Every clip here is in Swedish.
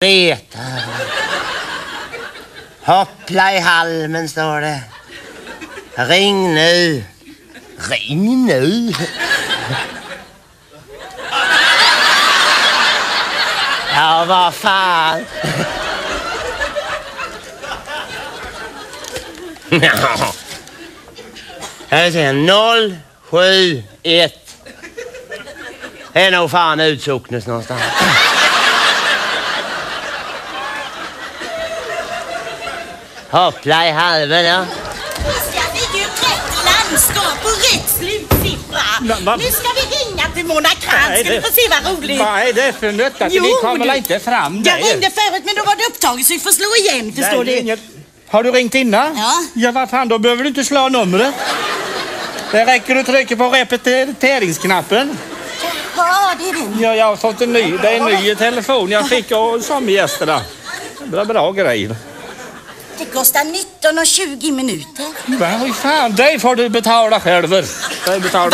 Greta. Hoppla i halmen står det. Ring nu. Ring nu. Ja, vad fan. Ja. Här ser 0, 7, 1. Det är nog fan utsocknes någonstans. Hoppla i halmen ja. Christian, vi är ju rätt landskap och rätt slutsiffra. Nu ska vi ringa till Mona Krantz. Ska du det- få se vad roligt. Vad är det för nötta? Ni kommer du- inte fram Jag ringde förut men då var det upptaget så vi får slå igen förstår Nej, du. inget- Har du ringt innan? Ja. Ja, vad fan, då behöver du inte slå numret. Det räcker du trycker på repeteringsknappen. Ja, det är den. Ja, jag har fått en ny, det är en ny telefon jag fick av sommargästerna. Det är bra grej. Det kostar 19,20 minuter. Men fan, det får du betala själv. Vad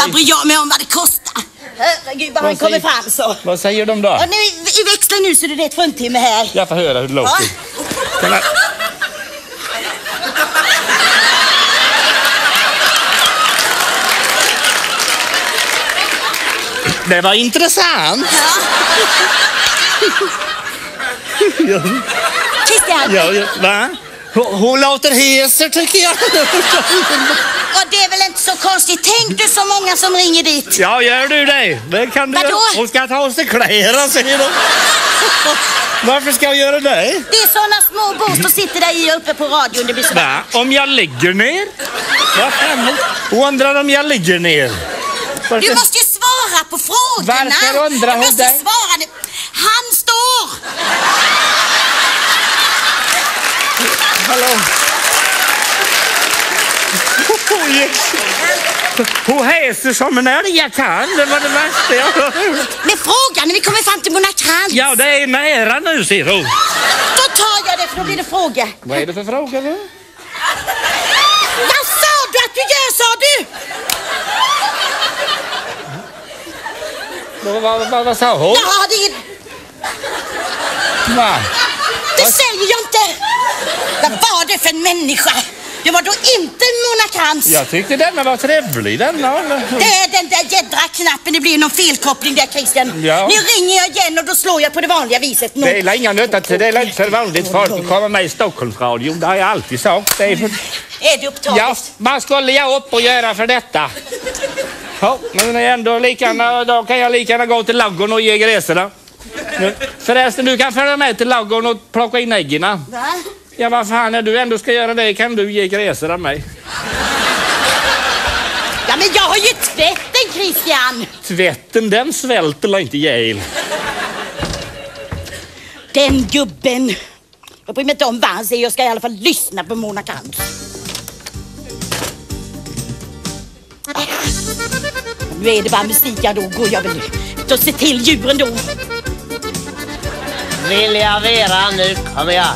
du. bryr jag mig om vad det kostar? Herregud vad han kommer fram så. Vad säger de då? Och nu, vi växlar nu så det är ett fruntimmer här. Jag får höra hur det Ja. låter. Jag- Det var intressant. Ja, Christian, ja, ja, va? Hon, hon låter heser tycker jag. och det är väl inte så konstigt. Tänk du så många som ringer dit. Ja, gör du det? Det kan du Vadå? göra. Hon ska ta av sig kläderna säger de. Varför ska jag göra det? Det är såna små bås som sitter där i uppe på radion. Det blir så... Va? Om jag ligger ner? Vad fan? Hon undrar om jag ligger ner. Du Varför? måste ju svara på frågorna. Varför undrar Du hon det? svara nu. Han står. Hallå? Oj. Hon häser som en älg jag kan. Det var det värsta jag hört. Med frågan när vi kommer fram till Mona Krantz. Ja, det är nära nu ser hon. Då tar jag det för då blir det fråga. Vad är det för fråga då? Vad sa du att du gör sa du? Vad, vad, vad, vad sa hon? Ja, det, Va? det säger jag inte. Vad var det för en människa? Det var då inte Mona Krantz. Jag tyckte denna var trevlig denna. Det är den där jädra knappen. Det blir någon felkoppling där Christian. Ja. Nu ringer jag igen och då slår jag på det vanliga viset. Nå- Det är inga nötter det är inte för vanligt folk att komma med i Stockholmsradion. Det har jag alltid sagt. Det är för... Är det upptaget? Ja, vad skulle jag upp och göra för detta? Ja, men ändå lika då kan jag lika gärna gå till ladugården och ge gräserna. Förresten, du kan följa med till ladugården och plocka in äggen. Va? Ja, vad fan, när du ändå ska göra det kan du ge gräserna mig. Ja, men jag har ju tvätten Christian. Tvätten, den svälter la inte ihjäl. Den gubben. Jag bryr mig inte om vad han säger. Jag ska i alla fall lyssna på Mona Krantz. Nu är det bara musik, ja då går jag väl ut och ser till djuren då. Vill jag Vera, nu kommer jag.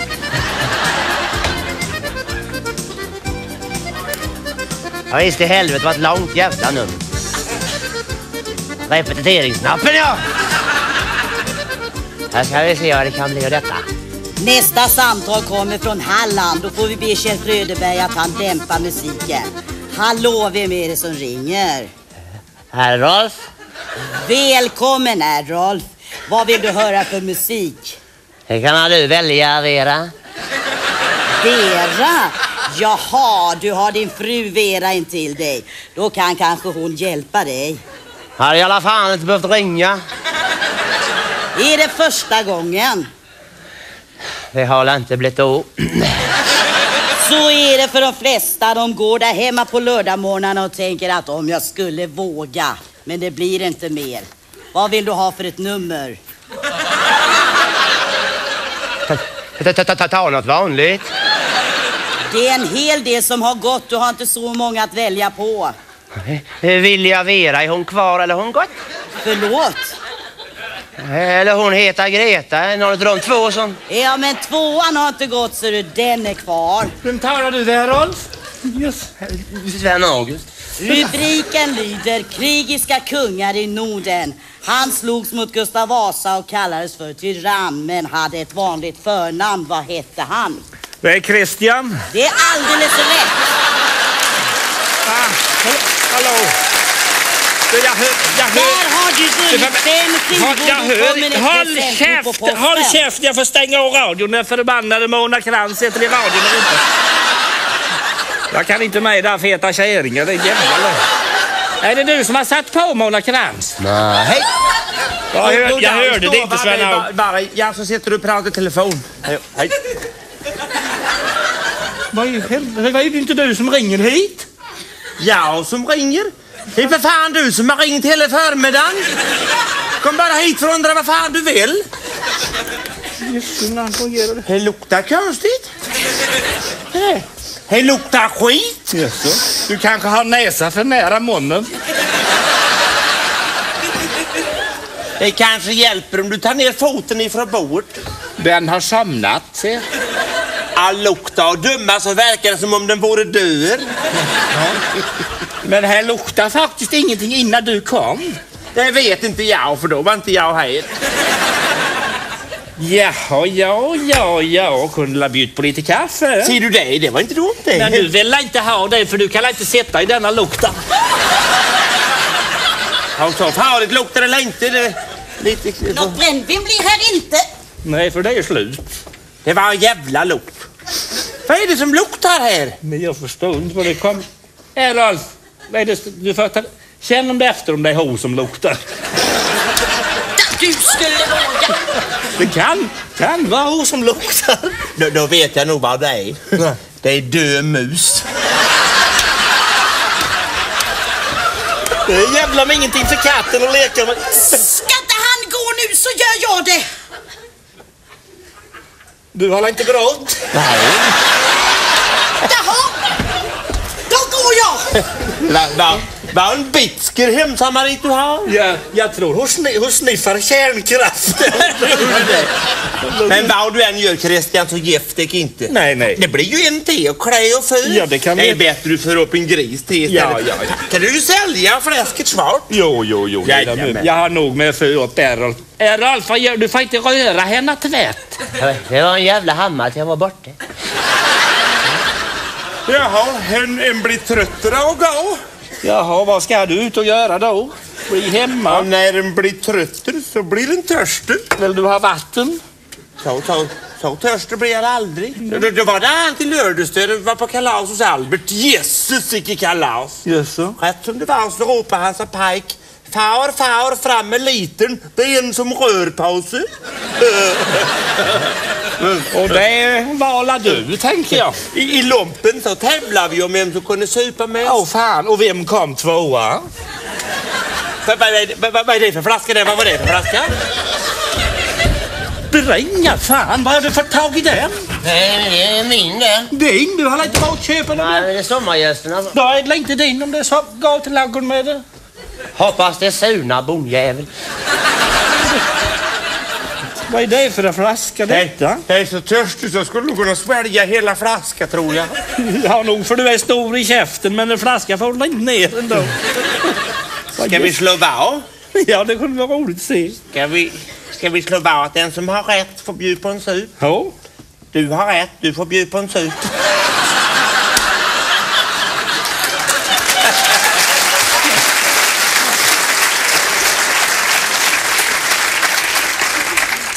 Ja, visst i helvete vad ett långt jävla nummer. Repetitionsknappen ja! Här ska vi se vad det kan bli av detta. Nästa samtal kommer från Halland. Då får vi be Kjell Fröderberg att han dämpar musiken. Hallå, vem är det som ringer? Herr Rolf? Välkommen Errolf. Vad vill du höra för musik? Det kan du välja Vera. Vera? Jaha, du har din fru Vera intill dig. Då kan kanske hon hjälpa dig. Har i alla fall inte behövt ringa. Är det första gången? Det har väl inte blivit då. Så är det för de flesta. De går där hemma på lördagmorgnarna och tänker att om jag skulle våga. Men det blir inte mer. Vad vill du ha för ett nummer? Ta- ta- ta- ta- Ta något vanligt. Det är en hel del som har gått. Du har inte så många att välja på. Eh, Vilja Vera, är hon kvar eller hon gått? Förlåt? Eller hon heter Greta, någon av de två som... Ja, men tvåan har inte gått så du, den är kvar. Vem talar du där Rolf? Yes. Sven August. Rubriken lyder Krigiska kungar i Norden. Han slogs mot Gustav Vasa och kallades för tyrann men hade ett vanligt förnamn. Vad hette han? Det är Christian. Det är alldeles rätt. Ah, hallå? Jag hör... Jag hör... Där har du vunnit fem skivor jag hör, håll käft, håll käft, jag får stänga av radion. Den förbannade Mona Krantz heter i radion. Jag kan inte med där feta kärringar, det är jävla Är det du som har satt på Mona Krantz? Nej. Jag, hör, jag hörde det inte Sven Bara, bara, ja, så sitter du och pratar i telefon. Hej. Vad i helvete, var det inte du som ringer hit? Jag som ringer. Det är för fan du som har ringt hela förmiddagen. Kom bara hit för att undra vad fan du vill. Det luktar konstigt. Det- Det luktar skit. Du kanske har näsa för nära munnen. Det kanske hjälper om du tar ner foten ifrån bordet. Den har somnat, se. All luktar och döma så verkar det som om den vore död. Men här luktar faktiskt ingenting innan du kom. Det vet inte jag för då var inte jag här. Jaha, ja, ja, ja. Kunde ha bjudit på lite kaffe. Ser du det? Det var inte dumt det. Men du vill inte ha det för du kan inte sitta i denna lukten. Ja, så farligt luktar det eller inte. Det, lite, Något brännvin blir här inte. Nej, för det är slut. det var en jävla lukt. Vad är det som luktar här? Men jag förstår inte vad det kom. Här Rolf, vad är det du får ta... Känn om det efter om det är hon som luktar. Du skulle våga. Det kan, kan vara hon som luktar. Då, då vet jag nog vad det är. Det är död mus. Det är jävla med ingenting för katten att leka med. Ska inte han gå nu så gör jag det. Du har inte grått? Nej. Jag. Va, vad en bitsker hemsamarit du har. Ja, jag tror hon, sni, hon sniffar kärnkraft. Men vad du än gör Christian så gift dig inte. nej, nej. Det blir ju en te och klä och fyr. Ja, det kan det är vi- bättre du för upp en gris till istället. Ja, ja, ja. Kan du ju sälja fläsket svart? Jo, jo, jo. Jajamän. Jag har nog med att få upp. Äh, Rolf, vad gör du? Du får inte röra henne tvätt. Det var en jävla hammare jag var borta. Jaha, en, en blir tröttare och gå. Jaha, vad ska du ut och göra då? Bli hemma? när en blir trötter så blir den törstig. Vill du ha vatten? Så, så, så törstig blir jag aldrig. Då, då var det till lördags det var på kalas hos Albert. Jesus vilket kalas! Jaså? Rätt som det var så ropade han så pajk. Far, far, fram med liten. Det är en som rör på sig. Och det valar du, tänker jag. I, I lumpen så tävlar vi om vem som kunde supa med Åh fan, och vem kom tvåa? Vad, vad, vad, vad, vad är det för flaska? Det? Vad var det för flaska? Bringa fan, vad har du fått tag i den? Nej, det är min det. Din? Du har inte varit och köpa den? Nej, det är sommargästerna. Då är det inte din om det är så. Ladugården med det. Hoppas det är Suna bondjävel. Vad är det för en flaska detta? Jag är så törstig så jag skulle kunna svälja hela flaskan tror jag. Ja, nog för du är stor i käften, men en flaska får du inte ner ändå. Ska vi slå vad? Ja, det kunde vara roligt att se. Ska vi, ska vi slå vad att den som har rätt får bjuda på en sup? Ja. Du har rätt, du får bjuda på en sup.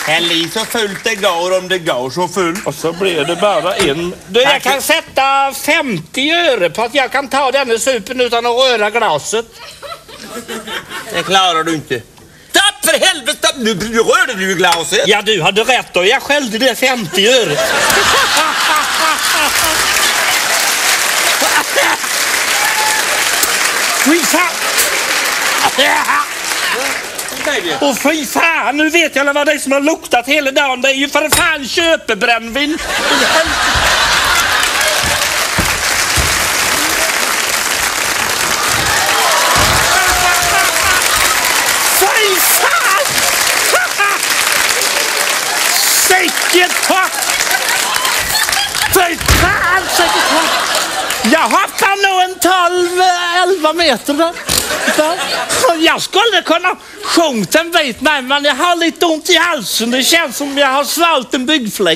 Häll i så fullt det går om det går så fullt. Och så blir det bara en. Du, jag kan sätta 50 öre på att jag kan ta denna supen utan att röra glaset. Det klarar du inte. Tapp för helvete! Nu, rörde du ju glaset. Ja, du hade rätt och jag skällde det 50 öre. Fan! Och fy fan, nu vet jag vad det är som har luktat hela dagen. Det är ju för fan köpebrännvin. Fy fan! Sicket hopp! Fy fan, sicket hopp! Jag hoppar nog en 12, 11 meter. Där. Där. Jag skulle kunna sjunga en bit med men jag har lite ont i halsen. Det känns som jag har svalt en byggfläck.